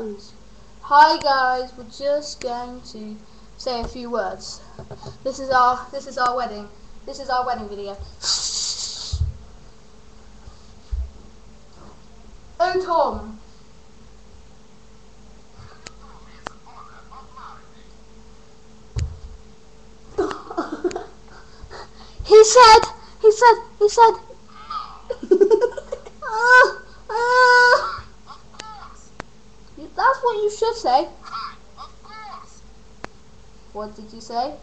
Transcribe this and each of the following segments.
Hi guys, we're just going to say a few words. This is our this is our wedding. This is our wedding video. Oh Tom. He said he said he said Ah, ah. That's what you should say. What did you say?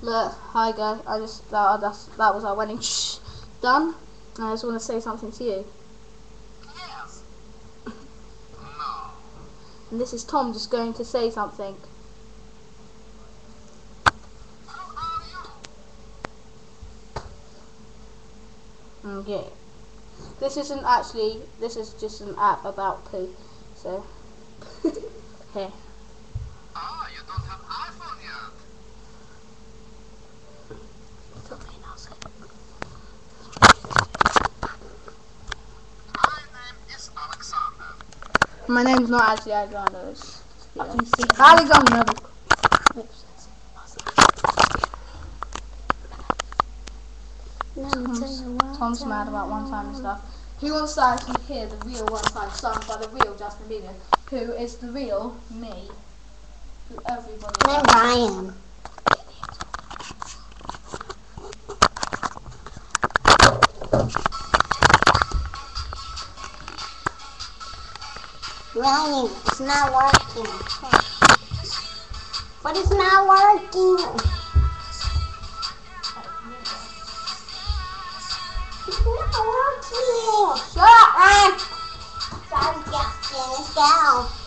Look, hi guys. I just that that's, that was our wedding. Shh, done. I just want to say something to you. Yes. no. And this is Tom just going to say something. Okay. This isn't actually, this is just an app about poo. So, here. Ah, you don't have iPhone yet. My name is Alexander. My name's not actually Alexander. It's, I can see. Tom's, Tom's mad about one time and stuff. He wants to actually hear the real one time sung by the real Justin Bieber, who is the real me, who everybody loves. Ryan. Ryan, it's not working. But it's not working. Not working. Shut up. Sorry. It's down.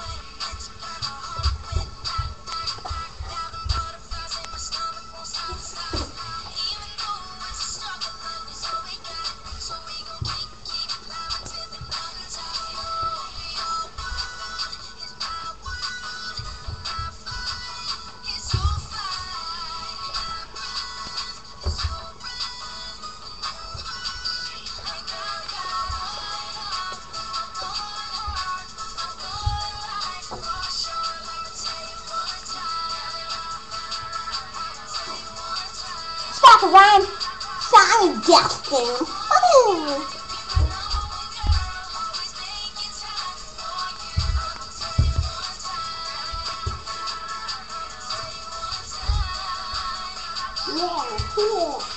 It, Ryan. Sorry, Justin. yeah, cool.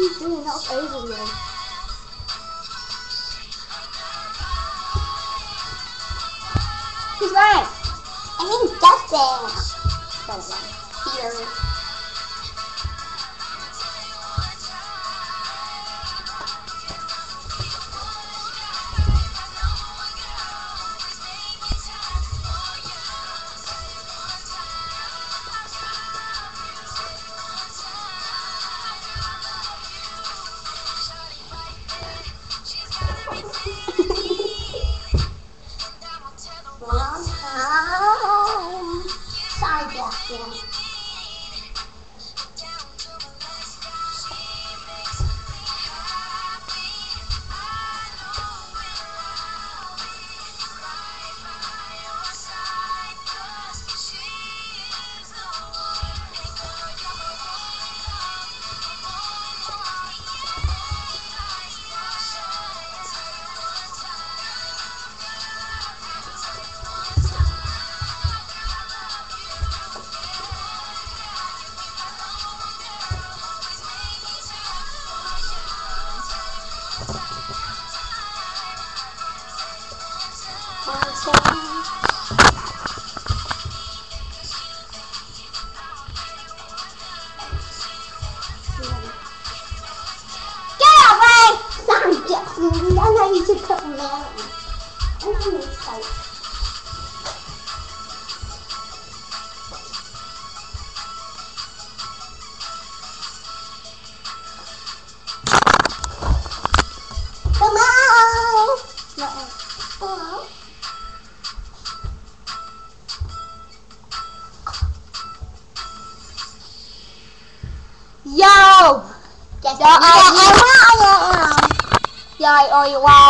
He's doing that over again. Who's Ryan? I one. Peter. Get Ray! Sorry, Justin. I know you should cut me out. Yo! Yes, Yeah, I- I, I, I, I, I, Yeah, oh, wow.